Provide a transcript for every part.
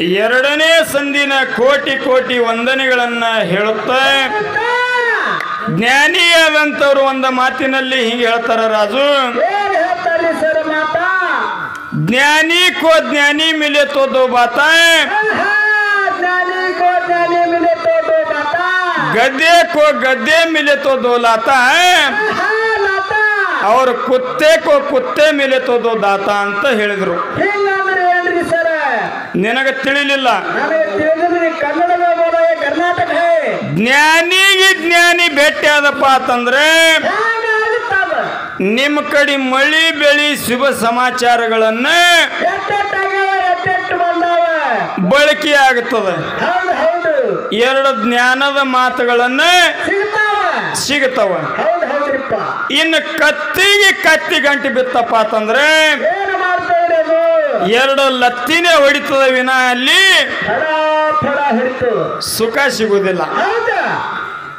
ಎರಡನೇ ಸಂದಿನ ಕೋಟಿ ಕೋಟಿ ವಂದನೆಗಳನ್ನ ಹೇಳುತ್ತಾ. ಜ್ಞಾನಿಯಾದಂಥವ್ರು ಒಂದು ಮಾತಿನಲ್ಲಿ ಹಿಂಗೆ ಹೇಳ್ತಾರ ರಾಜು. ಜ್ಞಾನಿ ಕೋ ಜ್ಞಾನಿ ಮಿಲೆ ತೋ ಬಾತ. ಗದ್ದೆ ಕೋ ಗದ್ದೆ ಮಿಲೆ ತೋ ದೋ ಲಾತ. ಅವ್ರ ಕುತ್ತೆ ಕೋ ಕುತ್ತೆ ಮಿಲೆ ತೋ ದೋ ದಾತ ಅಂತ ಹೇಳಿದ್ರು. ನಿನಗೆ ತಿಳಿಲಿಲ್ಲ. ಜ್ಞಾನಿಗೆ ಜ್ಞಾನಿ ಭೇಟಿ ಆದಪ್ಪ ಅಂತಂದ್ರೆ ನಿಮ್ಮ ಕಡೆ ಮಳಿ ಬೆಳಿ ಶುಭ ಸಮಾಚಾರಗಳನ್ನ ಬಳಕೆ ಆಗುತ್ತದೆ ಎರಡು ಜ್ಞಾನದ ಮಾತುಗಳನ್ನ ಸಿಗತವ. ಸಿಗುತ್ತವ ಇನ್ನು ಕತ್ತಿಗೆ ಕತ್ತಿ ಗಂಟೆ ಬಿತ್ತಪ್ಪ ಅಂತಂದ್ರೆ ಎರಡು ಲತ್ತಿನೇ ಹೊಡಿತದ ವಿನ ಅಲ್ಲಿ ಸುಖ ಸಿಗುವುದಿಲ್ಲ.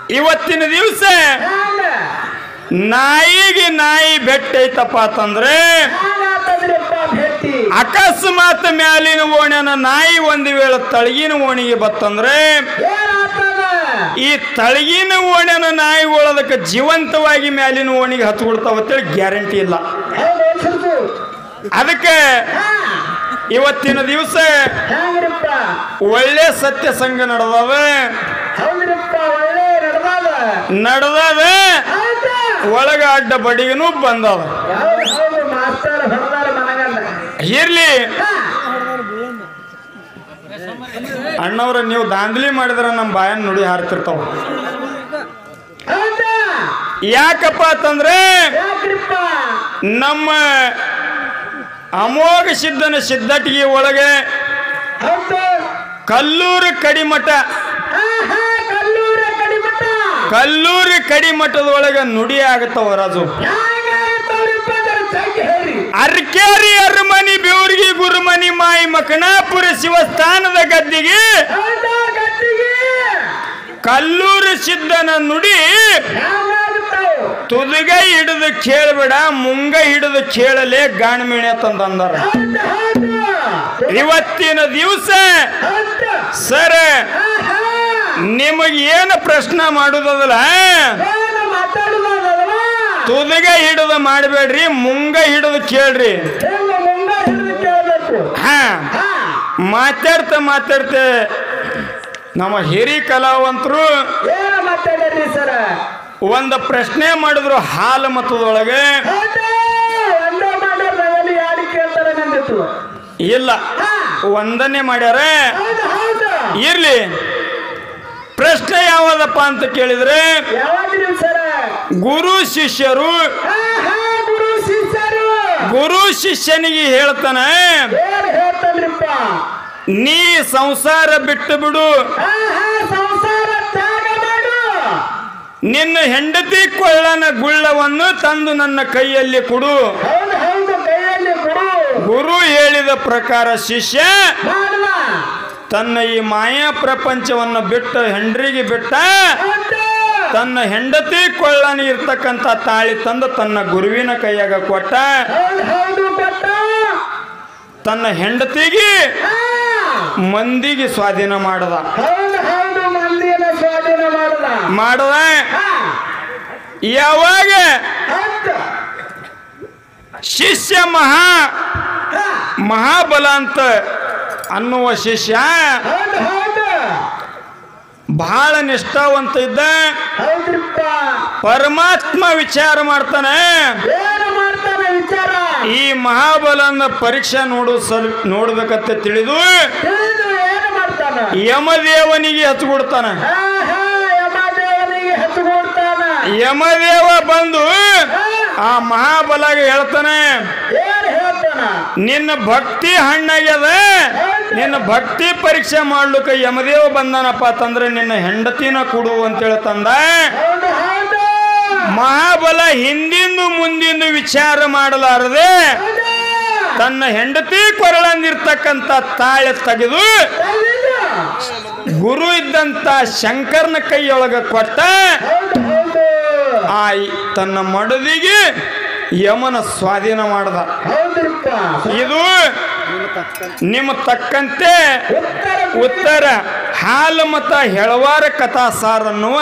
ಇವತ್ತಿನ ದಿವಸ ನಾಯಿಗೆ ನಾಯಿ ಬೆಟ್ಟ ಐತಪ್ಪ ಅಂತಂದ್ರೆ ಅಕಸ್ಮಾತ್ ಮ್ಯಾಲಿನ ಓಣ್ಯನ ನಾಯಿ ಒಂದು ವೇಳೆ ತಳಗಿನ ಓಣಿಗೆ ಬತ್ತಂದ್ರೆ ಈ ತಳಗಿನ ಓಣ್ಯನ ನಾಯಿ ಅದಕ್ಕೆ ಜೀವಂತವಾಗಿ ಮ್ಯಾಲಿನ ಓಣಿಗೆ ಹತ್ಕೊಡ್ತಾವ ಅಂತೇಳಿ ಗ್ಯಾರಂಟಿ ಇಲ್ಲ. ಅದಕ್ಕೆ ಇವತ್ತಿನ ದಿವಸ ಒಳ್ಳೆ ಸತ್ಯ ಸಂಘ ನಡೆದವ. ನಡೆದವ. ಒಳಗ ಅಡ್ಡ ಬಡಿಗನು ಬಂದವ. ಇರ್ಲಿ. ಅಣ್ಣವ್ರ ನೀವು ದಾಂಧಲಿ ಮಾಡಿದ್ರೆ ನಮ್ಮ ಬಾಯನ್ ನುಡಿ ಹಾರ್ತಿರ್ತಾವ. ಯಾಕಪ್ಪ ಅಂತಂದ್ರೆ ನಮ್ಮ ಅಮೋಘ ಸಿದ್ಧನ ಸಿದ್ಧಟಿಗೆ ಒಳಗೆ ಕಲ್ಲೂರು ಕಡಿಮಠ ಕಲ್ಲೂರು ಕಡಿಮಠದ ಒಳಗೆ ನುಡಿ ಆಗತ್ತವ ರಾಜು. ಅರ್ಕೇರಿ ಅರಮನಿ ಬೇವ್ರಿಗೆ ಗುರುಮನಿ ಮಾಯಿ ಮಕನಾಪುರ ಶಿವಸ್ಥಾನದ ಗದ್ದಿಗೆ ಕಲ್ಲೂರು ಸಿದ್ಧನ ನುಡಿ ತುದುಗೈ ಹಿಡಿದು ಕೇಳಬೇಡ, ಮುಂಗ ಹಿಡಿದು ಕೇಳಲೇ ಗಾಣಮೇಣೆ ತಂದಂದಾರ. ಇವತ್ತಿನ ದಿವಸ ಸರ, ನಿಮಗೆ ಏನು ಪ್ರಶ್ನೆ ಮಾಡುದಲ್ಲ ತುದಿಗ ಹಿಡಿದು ಮಾಡಬೇಡ್ರಿ, ಮುಂಗ ಹಿಡಿದು ಕೇಳ್ರಿ. ಹಾ, ಮಾತಾಡ್ತಾ ಮಾತಾಡ್ತೆ ನಮ್ಮ ಹಿರಿ ಕಲಾವಂತರು ಒಂದು ಪ್ರಶ್ನೆ ಮಾಡಿದ್ರು ಹಾಲು ಮತದೊಳಗೆ ಇಲ್ಲ ಒಂದನ್ನೇ ಮಾಡ್ಯಾರ. ಇರ್ಲಿ. ಪ್ರಶ್ನೆ ಯಾವದಪ್ಪ ಅಂತ ಕೇಳಿದ್ರೆ ಗುರು ಶಿಷ್ಯರು. ಗುರು ಶಿಷ್ಯನಿಗೆ ಹೇಳ್ತಾನೆ ನೀ ಸಂಸಾರ ಬಿಟ್ಟು ಬಿಡು. ನಿನ್ನ ಹೆಂಡತಿ ಕೊಳ್ಳನ ಗುಳ್ಳವನ್ನು ತಂದು ನನ್ನ ಕೈಯಲ್ಲಿ ಕೊಡು. ಗುರು ಹೇಳಿದ ಪ್ರಕಾರ ಶಿಷ್ಯ ತನ್ನ ಈ ಮಾಯಾ ಪ್ರಪಂಚವನ್ನು ಬಿಟ್ಟು ಹೆಂಡ್ರಿಗೆ ಬಿಟ್ಟ ತನ್ನ ಹೆಂಡತಿ ಕೊಳ್ಳನ ಇರ್ತಕ್ಕಂಥ ತಾಳಿ ತಂದು ತನ್ನ ಗುರುವಿನ ಕೈಯಾಗ ಕೊಟ್ಟ. ತನ್ನ ಹೆಂಡತಿಗೆ ಮಂದಿಗೆ ಸ್ವಾಧೀನ ಮಾಡದ ಹೌದು ಹೌದು ಮಂದಿನ ಸ್ವಾಧೀನ ಹಾ ಯಾವಾಗ? ಶಿಷ್ಯ ಮಹಾ ಮಹಾಬಲ ಅಂತ ಅನ್ನುವ ಶಿಷ್ಯ ಬಹಳ ನಿಷ್ಠಾವಂತ ಇದ್ದ. ಪರಮಾತ್ಮ ವಿಚಾರ ಮಾಡ್ತಾನೆ. ಈ ಮಹಾಬಲನ ಪರೀಕ್ಷೆ ನೋಡು ಸಲ್ ನೋಡ್ಬೇಕಂತ ತಿಳಿದು ಯಮದೇವನಿಗೆ ಹಚ್ಕೊಡ್ತಾನೆ ಯಮದೇವ ಬಂದು ಆ ಮಹಾಬಲಾಗ ಹೇಳ್ತಾನೆ ನಿನ್ನ ಭಕ್ತಿ ಹಣ್ಣಾಗ್ಯದ ನಿನ್ನ ಭಕ್ತಿ ಪರೀಕ್ಷೆ ಮಾಡ್ಲಿಕ್ಕೆ ಯಮದೇವ ಬಂದನಪ್ಪ ಅಂತಂದ್ರೆ ನಿನ್ನ ಹೆಂಡತಿನ ಕೊಡು ಅಂತೇಳಿ ತಂದ. ಮಹಾಬಲ ಹಿಂದಿಂದು ಮುಂದಿಂದು ವಿಚಾರ ಮಾಡಲಾರದೆ ತನ್ನ ಹೆಂಡತಿ ಕೊರಳಂದಿರ್ತಕ್ಕಂಥ ತಾಳೆ ತೆಗೆದು ಗುರು ಇದ್ದಂತ ಶಂಕರನ ಕೈಯೊಳಗ ಕೊಟ್ಟ ಹೌದು ಹೌದು ಆ ಈ ತನ್ನ ಮಡದಿಗೆ ಯಮನ ಸ್ವಾಧೀನ ಮಾಡದ. ಇದು ನಿಮ್ಮ ತಕ್ಕಂತೆ ಉತ್ತರ ಹಾಲು ಮತ ಹೆಳವಾರ ಕಥಾಸಾರ ಅನ್ನುವ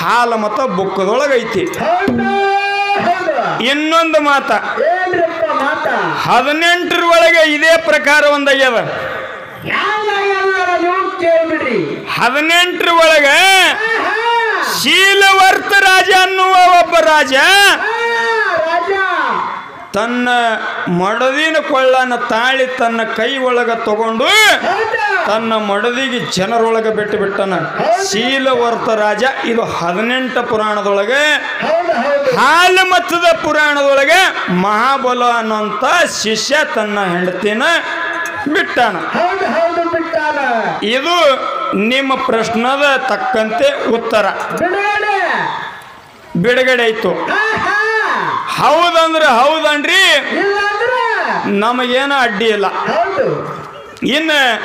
ಹಾಲು ಮತ ಬುಕ್ಕದೊಳಗೈತಿ. ಇನ್ನೊಂದು ಮಾತ. ಹದಿನೆಂಟರ ಒಳಗೆ ಇದೇ ಪ್ರಕಾರ ಒಂದಾಗ್ಯದ ಹದಿನೆಂಟರ ಒಳಗೆ ಶೀಲವರ್ತ ರಾಜ ಅನ್ನುವ ಒಬ್ಬ ರಾಜ ತನ್ನ ಮಡದಿನ ಕೊಳ್ಳನ ತಾಳಿ ತನ್ನ ಕೈ ಒಳಗ ತಗೊಂಡು ತನ್ನ ಮಡದಿಗೆ ಜನರೊಳಗೆ ಬಿಟ್ಟು ಬಿಟ್ಟನ. ಶೀಲವರ್ತ ರಾಜ ಇದು ಹದಿನೆಂಟ ಪುರಾಣದೊಳಗೆ ಹೌದು ಹೌದು ಹಾಲು ಮತ್ತದ ಪುರಾಣದೊಳಗೆ ಮಹಾಬಲ ಅನ್ನೋಂಥ ಶಿಷ್ಯ ತನ್ನ ಹೆಂಡತಿನ ಬಿಟ್ಟಾನ. ಇದು ನಿಮ್ಮ ಪ್ರಶ್ನದ ತಕ್ಕಂತೆ ಉತ್ತರ. ಬಿಡುಗಡೆ. ಆಯ್ತು. ಹೌದಂದ್ರೆ ಹೌದನ್ರಿ. ನಮಗೇನ ಅಡ್ಡಿ ಇಲ್ಲ. ಇನ್ನು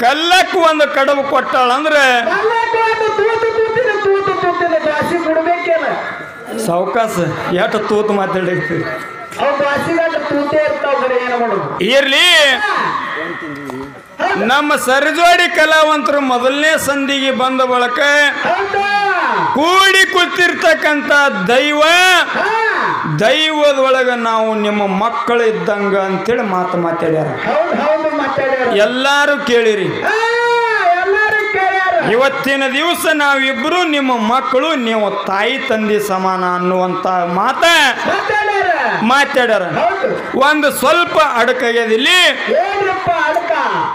ಕಲ್ಲಕ್ಕೆ ಒಂದು ಕಡಬು ಕೊಟ್ಟಾಳಂದ್ರೆ ಸಾವಕಾಶ ಎಷ್ಟು ತೂತು ಮಾಡೋದು? ಇರ್ಲಿ. ನಮ್ಮ ಸರಿಜೋಡಿ ಕಲಾವಂತರು ಮೊದಲನೇ ಸಂಧಿಗೆ ಬಂದ ಬಳಕ ಕೂಡಿ ಕುಳಿತಿರ್ತಕ್ಕಂಥ ದೈವ ದೈವದೊಳಗೆ ನಾವು ನಿಮ್ಮ ಮಕ್ಕಳು ಇದ್ದಂಗ ಅಂತೇಳಿ ಮಾತು ಮಾತಾಡ್ಯಾರ. ಎಲ್ಲಾರು ಕೇಳಿರಿ. ಇವತ್ತಿನ ದಿವಸ ನಾವಿಬ್ರು ನಿಮ್ಮ ಮಕ್ಕಳು, ನೀವು ತಾಯಿ, ತಂದೆ ಸಮಾನ ಅನ್ನುವಂತ ಮಾತ ಮಾತಾಡ್ಯಾರ ಒಂದು ಸ್ವಲ್ಪ ಇಲ್ಲಿ.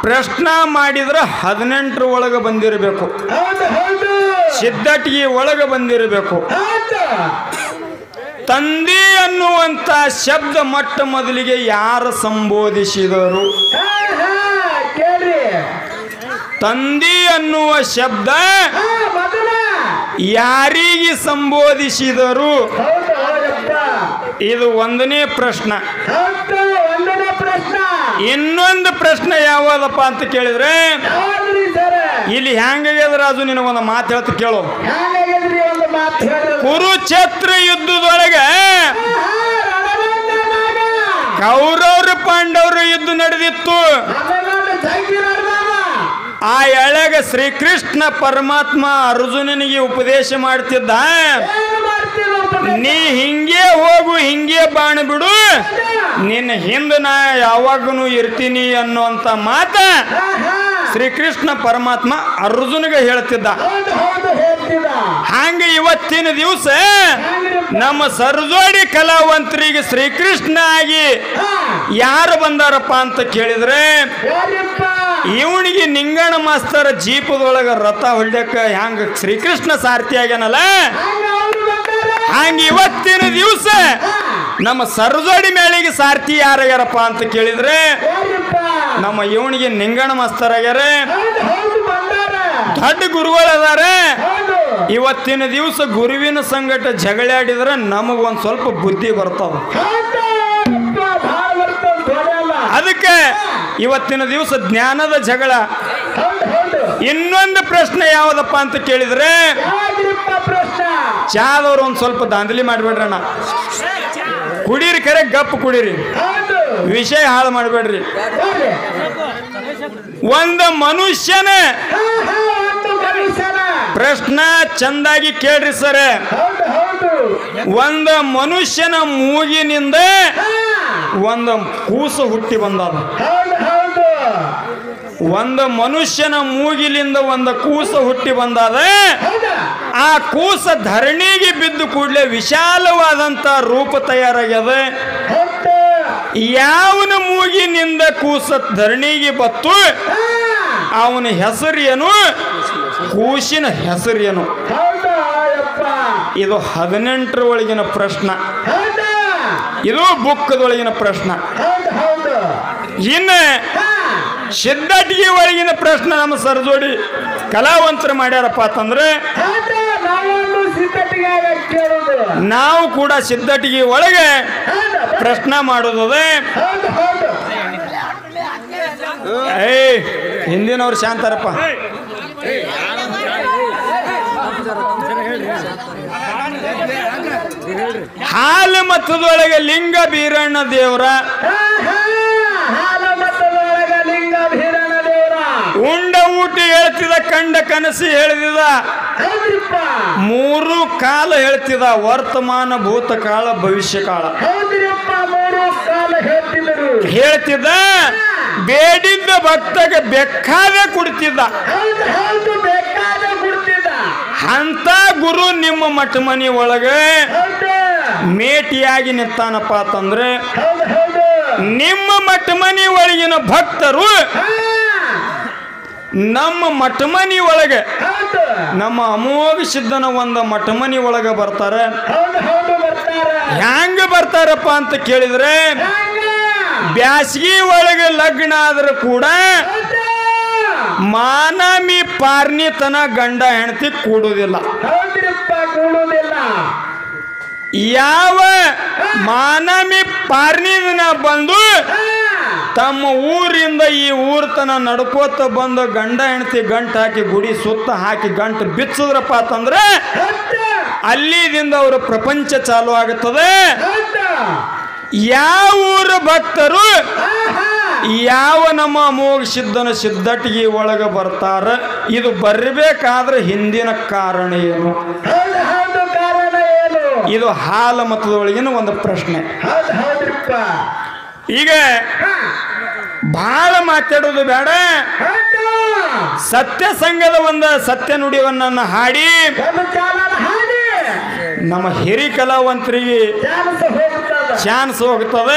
ಪ್ರಶ್ನ ಮಾಡಿದ್ರ ಹದಿನೆಂಟರ ಒಳಗೆ ಬಂದಿರಬೇಕು. ಸಿದ್ಧಟಿಗೆ ಒಳಗೆ ಬಂದಿರಬೇಕು. ತಂದೆ ಅನ್ನುವಂತ ಶಬ್ದ ಮೊಟ್ಟ ಮೊದಲಿಗೆ ಯಾರು ಸಂಬೋಧಿಸಿದರು? ತಂದಿ ಅನ್ನುವ ಶಬ್ದ ಯಾರಿಗೆ ಸಂಬೋಧಿಸಿದರು? ಇದು ಒಂದನೇ ಪ್ರಶ್ನೆ. ಇನ್ನೊಂದು ಪ್ರಶ್ನೆ ಯಾವ್ದಪ್ಪ ಅಂತ ಕೇಳಿದ್ರೆ ಇಲ್ಲಿ ಹೆಂಗಾಗ್ಯದ ರಾಜು ನಿನಗೊಂದು ಮಾತು ಹೇಳ್ತ ಕೇಳು. ಕುರುಕ್ಷೇತ್ರ ಯುದ್ಧದೊಳಗೆ ಕೌರವ್ರ ಪಾಂಡವ್ರ ಯುದ್ಧ ನಡೆದಿತ್ತು. ಆ ಎಳೆಗ ಶ್ರೀಕೃಷ್ಣ ಪರಮಾತ್ಮ ಅರ್ಜುನನಿಗೆ ಉಪದೇಶ ಮಾಡ್ತಿದ್ದ? ನೀ ಹಿಂಗೆ ಹೋಗು ಬಾಣ ಬಿಡು ನಿನ್ನ ಹಿಂದೆ ನಾ ಯಾವಾಗನು ಇರ್ತೀನಿ ಅನ್ನುವಂತ ಮಾತ ಶ್ರೀಕೃಷ್ಣ ಪರಮಾತ್ಮ ಅರ್ಜುನಿಗೆ ಹೇಳ್ತಿದ್ದ ಹಂಗ ಇವತ್ತಿನ ದಿವಸ ನಮ್ಮ ಸರ್ಜೋಡಿ ಕಲಾವಂತರಿಗೆ ಶ್ರೀಕೃಷ್ಣ ಆಗಿ ಯಾರು ಬಂದಾರಪ್ಪ ಅಂತ ಕೇಳಿದ್ರೆ? ಇವನಿಗೆ ನಿಂಗಣ ಮಾಸ್ತರ ಜೀಪದೊಳಗ ರಥ ಹೊಡ್ಯಕ್ಕ ಹ್ಯಾಂಗ ಶ್ರೀಕೃಷ್ಣ ಸಾರಥಿ ಆಗ್ಯಾನಲ್ಲ ಹಂಗ ಇವತ್ತಿನ ದಿವಸ ನಮ್ಮ ಸರ್ಜೋಡಿ ಮೇಳಿಗೆ ಸಾರ್ಥಿ ಯಾರಾಗ್ಯಾರಪ್ಪ ಅಂತ ಕೇಳಿದ್ರೆ ನಮ್ಮ ಇವನಿಗೆ ನಿಂಗಣ ಮಸ್ತರಾಗ್ಯಾರ ದೊಡ್ಡ ಗುರುಗಳು ಅದಾರ. ಇವತ್ತಿನ ದಿವಸ ಗುರುವಿನ ಸಂಗಟ ಜಗಳಾಡಿದ್ರೆ ನಮಗೊಂದು ಸ್ವಲ್ಪ ಬುದ್ಧಿ ಬರ್ತದ. ದೊಡ್ಡಲ್ಲ. ಅದಕ್ಕೆ ಇವತ್ತಿನ ದಿವಸ ಜ್ಞಾನದ ಜಗಳ. ಇನ್ನೊಂದು ಪ್ರಶ್ನೆ ಯಾವುದಪ್ಪ ಅಂತ ಕೇಳಿದ್ರೆ ಚಾದವ್ರು ಒಂದ್ ಸ್ವಲ್ಪ ದಾಂಧಲಿ ಮಾಡ್ಬೇಡ್ರಣ್ಣ ಕುಡೀರಿ ಕರೆ ಗಪ್ ಕುಡೀರಿ. ವಿಷಯ ಹಾಳು ಮಾಡಬೇಡ್ರಿ. ಒಂದು ಮನುಷ್ಯನ ಪ್ರಶ್ನ ಚಂದಾಗಿ ಕೇಳ್ರಿ ಸರ್ ಒಂದು ಮನುಷ್ಯನ ಮೂಗಿನಿಂದ ಒಂದು ಕೂಸು ಹುಟ್ಟಿ ಬಂದದ. ಒಂದು ಮನುಷ್ಯನ ಮೂಗಿಲಿಂದ ಒಂದು ಕೂಸು ಹುಟ್ಟಿ ಬಂದದ ಆ ಕೂಸ ಧರಣಿಗೆ ಬಿದ್ದು ಕೂಡಲೇ ವಿಶಾಲವಾದಂತ ರೂಪ ತಯಾರಾಗ್ಯದ. ಯಾವನ ಮೂಗಿನಿಂದ ಕೂಸ ಧರಣಿಗೆ ಬತ್ತು ಅವನ ಹೆಸರೇನು? ಕೂಸಿನ ಹೆಸರೇನು? ಇದು ಹದಿನೆಂಟರ ಒಳಗಿನ ಪ್ರಶ್ನೆ ಇದು ಬುಕ್ಕದೊಳಗಿನ ಪ್ರಶ್ನೆ. ಇನ್ನು ಸಿದ್ಧಟಿಗೆ ಒಳಗಿನ ಪ್ರಶ್ನೆ ನಮ್ಮ ಸರ್ಜೋಡಿ ಕಲಾವಂತರು ಮಾಡ್ಯಾರಪ್ಪ ಅಂತಂದ್ರೆ ನಾವು ಕೂಡ ಸಿದ್ಧಟಿಗೆ ಒಳಗೆ ಪ್ರಶ್ನೆ ಮಾಡೋದದೆ ಏ ಹಿಂದಿನವ್ರು ಶಾಂತಾರಪ್ಪ. ಹಾಲು ಮತ್ತದೊಳಗೆ ಲಿಂಗ ಬೀರಣ್ಣ ದೇವರ. ಹುಟ್ಟಿ ಹೇಳ್ತಿದ ಕಂಡ ಕನಸಿ ಹೌದ್ರಿಪ್ಪ. ಮೂರು ಕಾಲ ಹೇಳ್ತಿದ ವರ್ತಮಾನ ಭೂತಕಾಲ ಭವಿಷ್ಯ ಕಾಲ. ಹೇಳ್ತಿದ್ದ ಬೇಡಿದ್ದ ಭಕ್ತಗೆ ಬೆಕ್ಕಾದೆ ಕುಡ್ತಿದ್ದ. ಅಂತ ಗುರು ನಿಮ್ಮ ಮಠ ಮನಿ ಒಳಗೆ ಮೇಟಿಯಾಗಿ ನಿಂತಾನಪ್ಪ ಅಂತಂದ್ರೆ ನಿಮ್ಮ ಮಠ ಮನಿ ಒಳಗಿನ ಭಕ್ತರು ನಮ್ಮ ಮಠಮನಿ ಒಳಗೆ. ನಮ್ಮ ಅಮೋಘ ಸಿದ್ಧನ ಒಂದ ಮಠಮನಿ ಒಳಗೆ ಬರ್ತಾರೆ. ಹ್ಯಾಂಗ ಬರ್ತಾರಪ್ಪ ಅಂತ ಕೇಳಿದ್ರೆ ಬ್ಯಾಸಗಿ ಒಳಗೆ ಲಗ್ನ ಆದ್ರೆ ಕೂಡ ಮಾನಮಿ ಪಾರ್ನಿತನ ಗಂಡ ಹೆಂಡತಿ ಕೂಡುವುದಿಲ್ಲ ಯಾವ ಮಾನಮಿ ಪಾರ್ನಿ ದಿನ ಬಂದು ತಮ್ಮ ಊರಿಂದ ಈ ಊರ್ತನ ನಡ್ಕೋತ ಬಂದು ಗಂಡ ಹೆಂಡತಿ ಗಂಟು ಹಾಕಿ ಗುಡಿ ಸುತ್ತ ಹಾಕಿ ಗಂಟು ಬಿಚ್ಚಿದ್ರಪ್ಪ ಅಂತಂದ್ರೆ ಅಲ್ಲಿದಿಂದ ಅವರ ಪ್ರಪಂಚ ಚಾಲು ಆಗುತ್ತದೆ. ಯಾವ ಊರ ಭಕ್ತರು. ಯಾವ ನಮ್ಮ ಅಮೋಘ ಸಿದ್ಧನ ಸಿದ್ಧಟಿಗೆ ಒಳಗೆ ಬರ್ತಾರ? ಇದು ಬರಬೇಕಾದ್ರೆ ಹಿಂದಿನ ಕಾರಣ ಏನು? ಇದು ಹಾಲ ಮತದೊಳಗಿನ ಒಂದು ಪ್ರಶ್ನೆ. ಈಗ ಬಹಳ ಮಾತಾಡೋದು ಬೇಡ. ಸತ್ಯ ಸಂಘದ ಒಂದು ಸತ್ಯ ನುಡಿಯವನ್ನ ಹಾಡಿ ನಮ್ಮ ಹಿರಿ ಕಲಾವಂತರಿಗೆ ಚಾನ್ಸ್ ಹೋಗ್ತದ.